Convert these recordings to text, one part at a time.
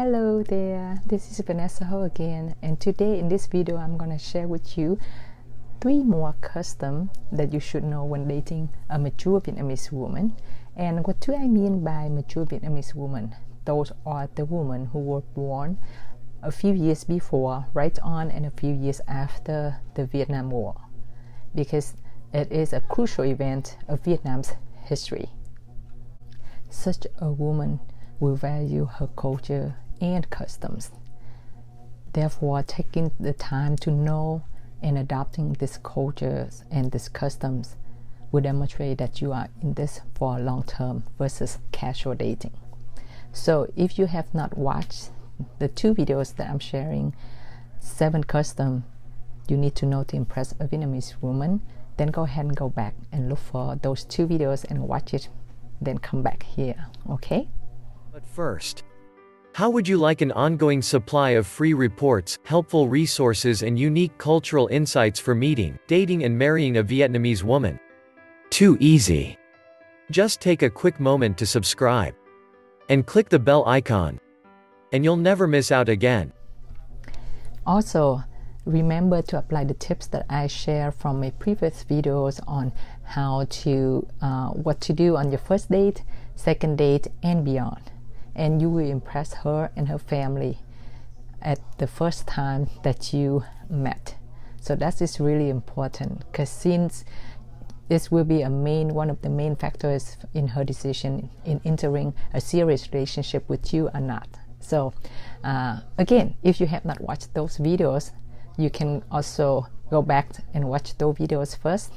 Hello there, this is Vanessa Ho again, and today in this video I'm going to share with you three more customs that you should know when dating a mature Vietnamese woman. And what do I mean by mature Vietnamese woman? Those are the women who were born a few years before, right on, and a few years after the Vietnam War, because it is a crucial event of Vietnam's history. Such a woman will value her culture and customs. Therefore, taking the time to know and adopting these cultures and these customs will demonstrate that you are in this for long term versus casual dating. So, if you have not watched the two videos that I'm sharing, seven custom you need to know to impress a Vietnamese woman, then go ahead and go back and look for those two videos and watch it, then come back here, okay? But first, how would you like an ongoing supply of free reports, helpful resources and unique cultural insights for meeting, dating and marrying a Vietnamese woman? Too easy. Just take a quick moment to subscribe. And click the bell icon. And you'll never miss out again. Also, remember to apply the tips that I share from my previous videos on how to, uh, what to do on your first date, second date, and beyond and you will impress her and her family at the first time that you met. So that is really important because since this will be a main one of the main factors in her decision in entering a serious relationship with you or not. So uh, again, if you have not watched those videos, you can also go back and watch those videos first.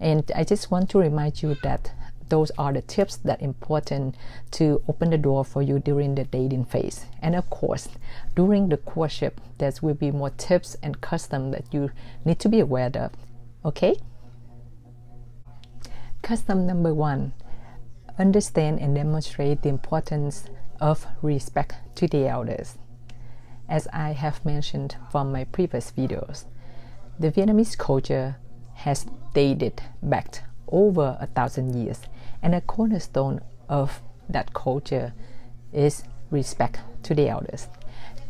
And I just want to remind you that those are the tips that important to open the door for you during the dating phase. And of course during the courtship there will be more tips and custom that you need to be aware of okay? Custom number one understand and demonstrate the importance of respect to the elders. As i have mentioned from my previous videos the vietnamese culture has dated back over a thousand years and a cornerstone of that culture is respect to the elders.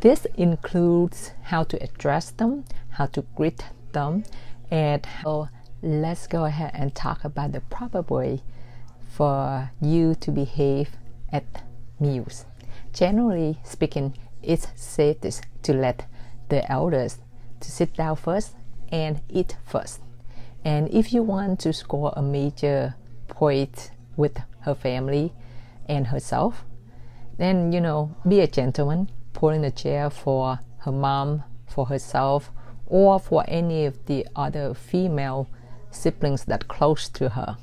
This includes how to address them, how to greet them, and how let's go ahead and talk about the proper way for you to behave at meals. Generally speaking, it's safest to let the elders to sit down first and eat first. And if you want to score a major point with her family and herself. Then, you know, be a gentleman, pull in a chair for her mom, for herself, or for any of the other female siblings that close to her.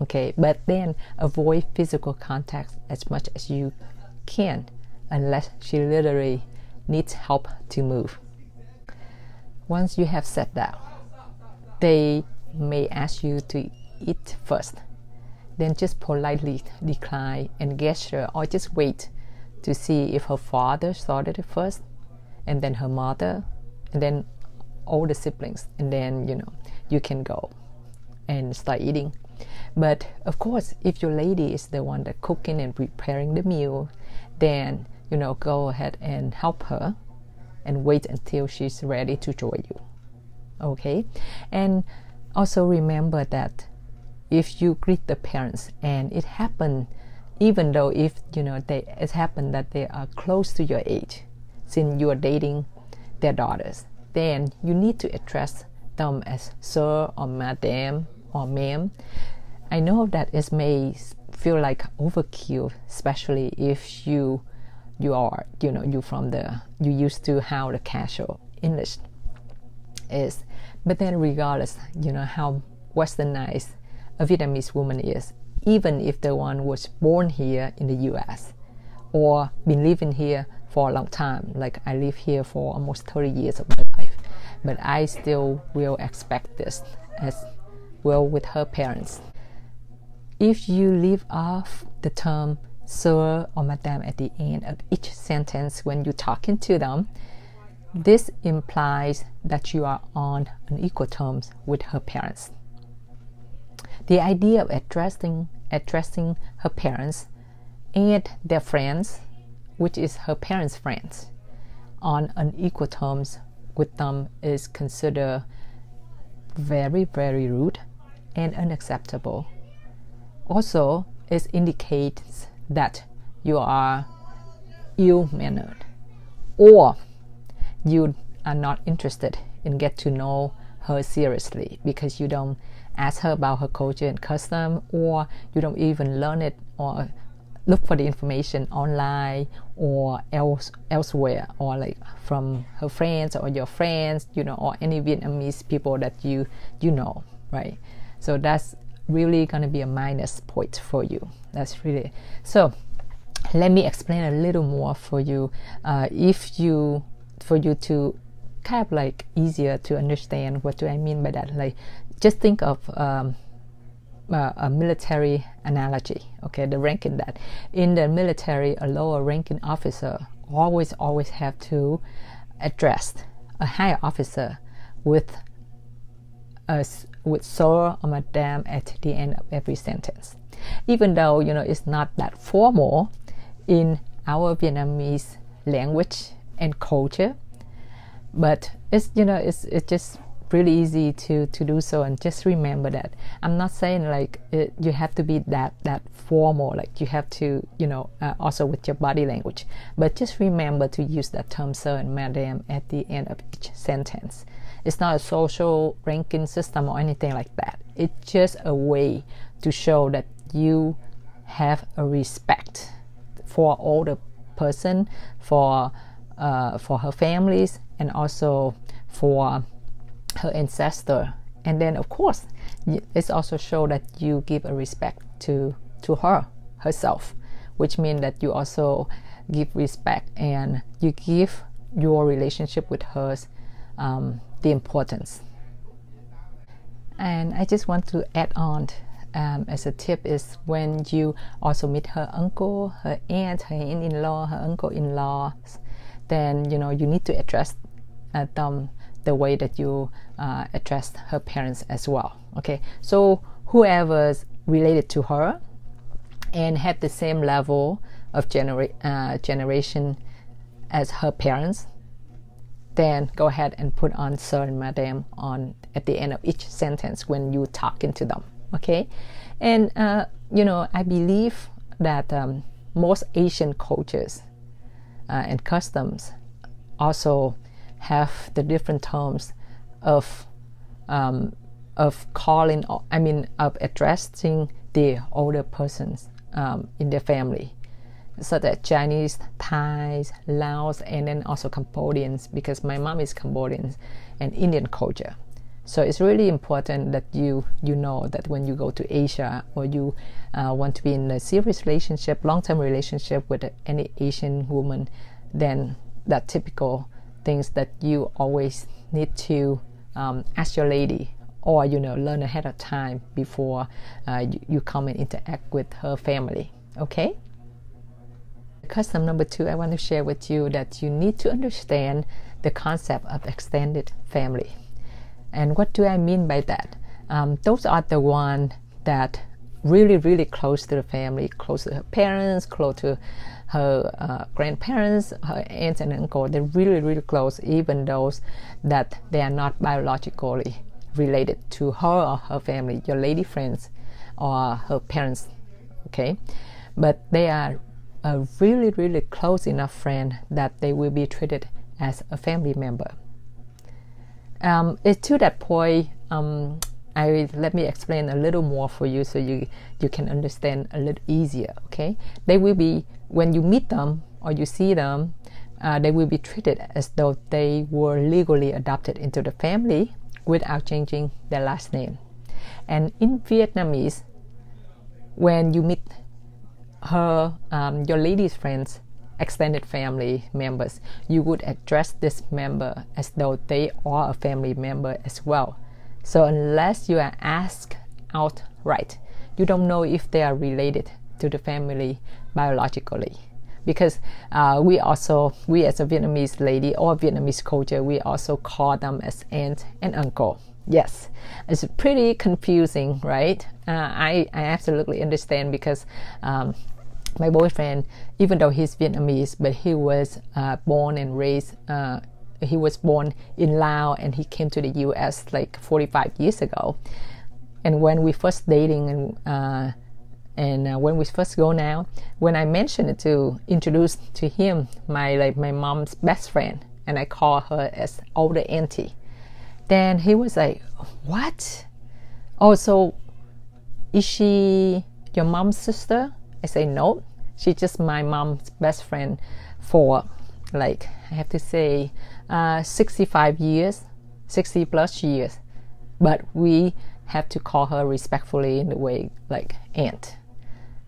Okay, but then avoid physical contact as much as you can unless she literally needs help to move. Once you have said that, they may ask you to eat first then just politely decline and gesture or just wait to see if her father started it first and then her mother and then all the siblings and then you know you can go and start eating. But of course if your lady is the one that cooking and preparing the meal then you know go ahead and help her and wait until she's ready to join you. Okay? And also remember that if you greet the parents and it happened even though if you know they it happened that they are close to your age since you are dating their daughters then you need to address them as sir or madam or ma'am. I know that it may feel like overkill especially if you you are you know you from the you used to how the casual english is. But then regardless you know how westernized a Vietnamese woman is, even if the one was born here in the US or been living here for a long time. Like I live here for almost 30 years of my life, but I still will expect this as well with her parents. If you leave off the term sir or madam at the end of each sentence when you're talking to them, this implies that you are on an equal terms with her parents. The idea of addressing addressing her parents and their friends which is her parents' friends, on unequal terms with them is considered very, very rude and unacceptable. Also, it indicates that you are ill mannered or you are not interested in get to know her seriously because you don't ask her about her culture and custom or you don't even learn it or look for the information online or else elsewhere or like from her friends or your friends you know or any vietnamese people that you you know right? So that's really going to be a minus point for you. That's really so let me explain a little more for you. Uh, if you for you to kind of like easier to understand what do i mean by that like just think of um, uh, a military analogy okay the ranking that. In the military a lower ranking officer always always have to address a higher officer with a with sir or madam at the end of every sentence. Even though you know it's not that formal in our vietnamese language and culture but it's you know it's it's just really easy to to do so and just remember that. I'm not saying like it, you have to be that that formal like you have to you know uh, also with your body language but just remember to use that term sir and madam at the end of each sentence. It's not a social ranking system or anything like that. It's just a way to show that you have a respect for older person for uh, for her families and also for her ancestor. And then of course it's also show that you give a respect to to her herself which means that you also give respect and you give your relationship with hers um, the importance. And i just want to add on um, as a tip is when you also meet her uncle her aunt her aunt-in-law her uncle-in-law then you know you need to address uh, them the way that you uh, addressed her parents as well. Okay, so whoever's related to her and had the same level of genera- uh, generation as her parents, then go ahead and put on sir and madam on at the end of each sentence when you talking to them. Okay, and uh, you know I believe that um, most Asian cultures uh, and customs also have the different terms of um, of calling. I mean, of addressing the older persons um, in their family, so that Chinese, Thais, Laos, and then also Cambodians, because my mom is Cambodian, and Indian culture. So it's really important that you you know that when you go to Asia or you uh, want to be in a serious relationship, long-term relationship with any Asian woman, then that typical things that you always need to um, ask your lady or you know learn ahead of time before uh, you, you come and interact with her family okay? Custom number two i want to share with you that you need to understand the concept of extended family. And what do i mean by that? Um, those are the one that really really close to the family close to her parents close to her uh, grandparents, her aunts and uncle, they're really, really close, even those that they are not biologically related to her or her family, your lady friends or her parents, okay? But they are a really, really close enough friend that they will be treated as a family member. Um, it's to that point, um, I let me explain a little more for you so you you can understand a little easier. Okay, they will be when you meet them or you see them, uh, they will be treated as though they were legally adopted into the family without changing their last name. And in Vietnamese, when you meet her, um, your lady's friends, extended family members, you would address this member as though they are a family member as well. So unless you are asked outright, you don't know if they are related to the family biologically. Because uh, we also, we as a Vietnamese lady or Vietnamese culture, we also call them as aunt and uncle. Yes, it's pretty confusing, right? Uh, I, I absolutely understand because um, my boyfriend, even though he's Vietnamese, but he was uh, born and raised. Uh, he was born in Laos, and he came to the U.S. like 45 years ago. And when we first dating, and uh, and uh, when we first go now, when I mentioned to introduce to him my like my mom's best friend, and I call her as older auntie, then he was like, "What? Oh, so is she your mom's sister?" I say, "No, she's just my mom's best friend for like I have to say uh, 65 years, 60 plus years, but we have to call her respectfully in the way like aunt."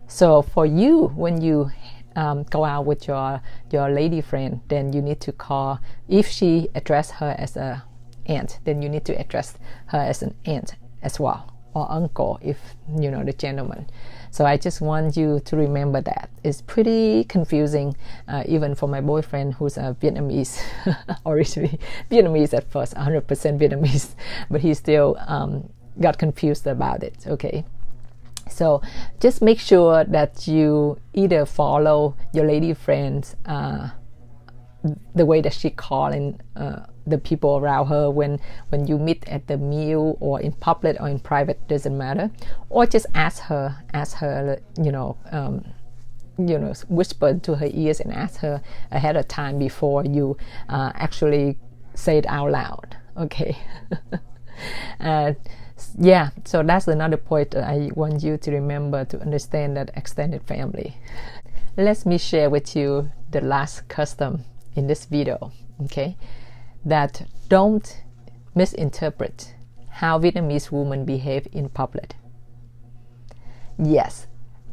So for you, when you um, go out with your your lady friend, then you need to call. If she address her as a aunt, then you need to address her as an aunt as well, or uncle if you know the gentleman. So I just want you to remember that. It's pretty confusing, uh, even for my boyfriend who's a Vietnamese, originally Vietnamese at first, 100% Vietnamese, but he still um, got confused about it. Okay. So just make sure that you either follow your lady friends uh, the way that she calling uh, the people around her when when you meet at the meal or in public or in private doesn't matter, or just ask her ask her you know. Um, you know, whisper to her ears and ask her ahead of time before you uh, actually say it out loud. Okay. uh, yeah, so that's another point I want you to remember to understand that extended family. Let me share with you the last custom in this video, okay? That don't misinterpret how Vietnamese women behave in public. Yes,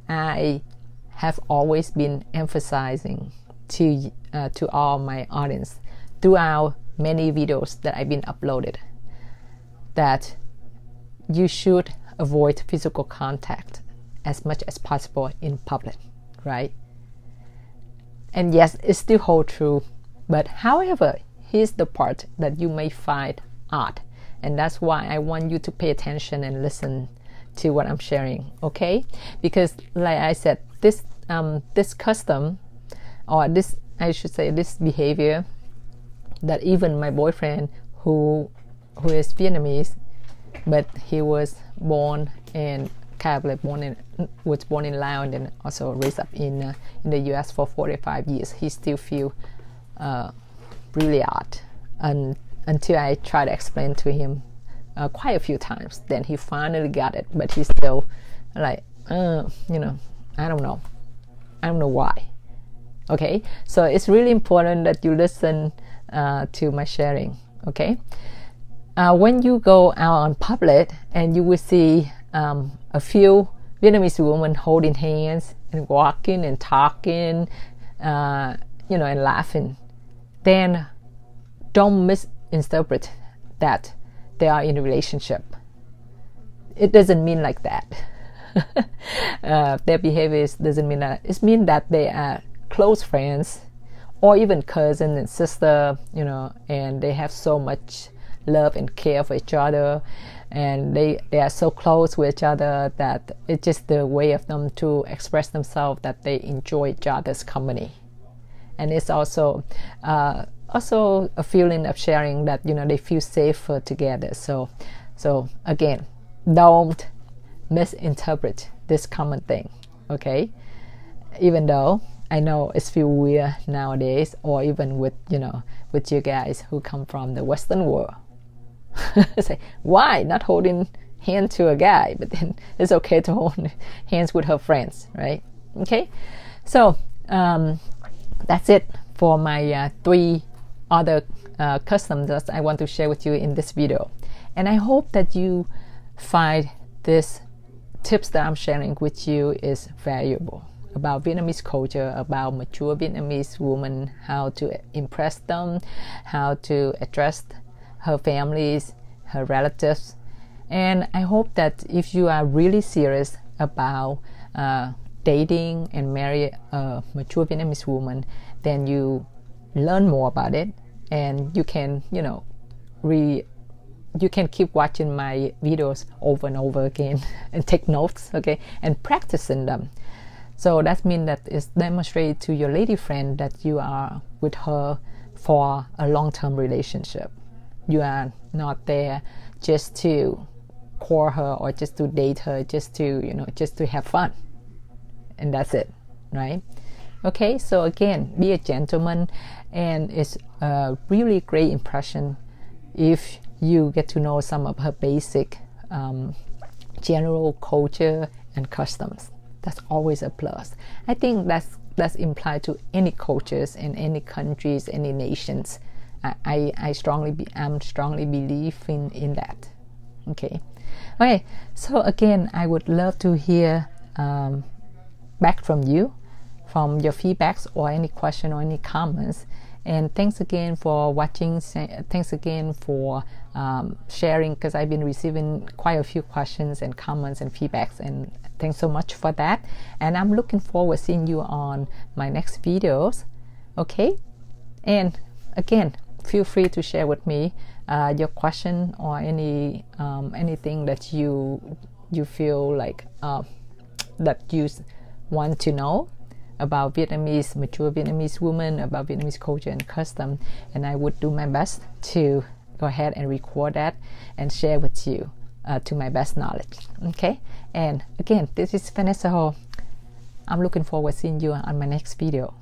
I have always been emphasizing to uh, to all my audience throughout many videos that I've been uploaded that you should avoid physical contact as much as possible in public, right? And yes, it still holds true, but however, here's the part that you may find odd, and that's why I want you to pay attention and listen to what I'm sharing, okay? Because, like I said, this um, this custom, or this I should say, this behavior, that even my boyfriend who who is Vietnamese but he was born in Catholic, born in was born in Laos and also raised up in uh, in the U.S. for 45 years. He still feel uh, really odd, and until I tried to explain to him uh, quite a few times, then he finally got it. But he's still like, uh, you know, I don't know, I don't know why. Okay, so it's really important that you listen uh, to my sharing. Okay uh, when you go out on public and you will see um, a few Vietnamese women holding hands and walking and talking, uh, you know, and laughing, then don't misinterpret that they are in a relationship. It doesn't mean like that. uh, their behavior doesn't mean that. It means that they are close friends or even cousin and sister, you know, and they have so much love and care for each other and they, they are so close with each other that it's just the way of them to express themselves that they enjoy each other's company and it's also uh, also a feeling of sharing that you know they feel safer together so so again don't misinterpret this common thing okay even though I know it's feel weird nowadays or even with you know with you guys who come from the western world say, why not holding hand to a guy? But then it's okay to hold hands with her friends, right? Okay, so um, that's it for my uh, three other uh, customs that I want to share with you in this video. And I hope that you find this tips that I'm sharing with you is valuable about Vietnamese culture, about mature Vietnamese women, how to impress them, how to address her families, her relatives. And I hope that if you are really serious about uh, dating and marry a mature Vietnamese woman, then you learn more about it and you can, you know, re you can keep watching my videos over and over again and take notes, okay, and practicing them. So that means that it's demonstrate to your lady friend that you are with her for a long-term relationship. You are not there just to call her or just to date her, just to you know, just to have fun, and that's it, right? Okay, so again, be a gentleman, and it's a really great impression if you get to know some of her basic um, general culture and customs. That's always a plus. I think that's that's implied to any cultures in any countries, any nations. I, I, I strongly be, I'm strongly believe in, in that. Okay. Okay. So again, I would love to hear um, back from you, from your feedbacks or any question or any comments. And thanks again for watching. Thanks again for um, sharing because I've been receiving quite a few questions and comments and feedbacks. And thanks so much for that. And I'm looking forward seeing you on my next videos. Okay. And again, feel free to share with me uh, your question or any um, anything that you you feel like uh, that you want to know about Vietnamese, mature Vietnamese women, about Vietnamese culture and custom. And I would do my best to go ahead and record that and share with you uh, to my best knowledge. Okay? And again, this is Vanessa Ho. I'm looking forward to seeing you on my next video.